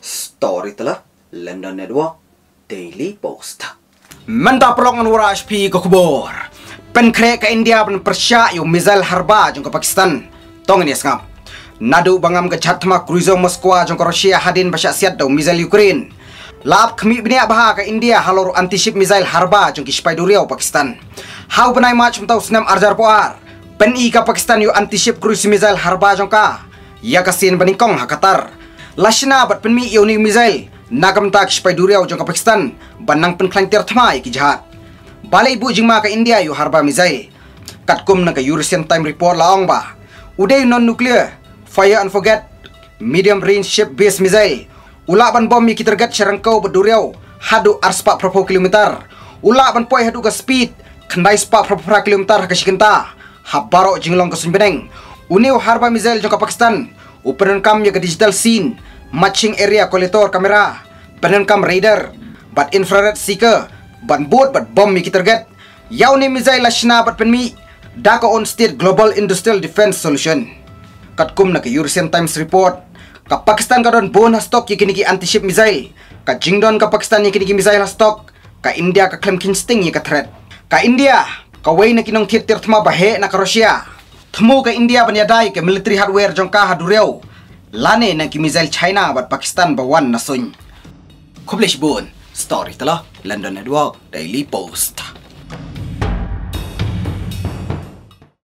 story telah London Network Daily Post Menta pelongan wara HP ke kubur. Pen ke India pen persya yu mizal harba jong ke Pakistan. Tong ini sengap. Nadu bangam ke chatma cruiser Moskwa jong ke Rusia hadin pasya siat dau mizal Ukraine. Lap kemi bnia baha ke India halor anti-ship mizal harba jong ke Spai Duriau Pakistan. Hau benai mach mentau senam arjar poar. Pen i ka Pakistan yu anti-ship cruise mizal harba jong ka. Ya kasin beningkong hakatar. Lashna bat penmi ioni mizail. Nagam tak spai duriau jong ka Pakistan. Banang pen klang ter thamai ki jahat. Balai bu jingma ka India yu harba mizail. Katkum na ka Eurasian Time report laong ba. Uday non nuclear fire and forget medium range ship based missile ula ban bom mi kitergat serangkau beduriau hadu arspa propo kilometer. Ula ban poi hadu ka speed khandai spa propo kilometer shikenta habaro jinglong ka sunbeneng uniu harba missile jong ka Pakistan. Uperan kam ya ke digital scene, matching area kolektor kamera, penan kam radar, bat infrared seeker, bat boat bat bom mi target. Yau ni mizai lashna bat penmi, dako on state global industrial defense solution. Kat kum na Eurasian Times report, ka Pakistan ka don bon stock ya kini ki anti-ship missile, ka jingdon ka Pakistan ya kini ki missile stock, ka India ka klem kin sting ya ka threat. Ka India, ka way na kinong tir tir thma bahe na ka Russia. Themu ke India banyadai ke military hardware jong ka hadureu. Lane nang ki missile China bat Pakistan bawan nasun. Kublish bun, story telah London Network Daily Post.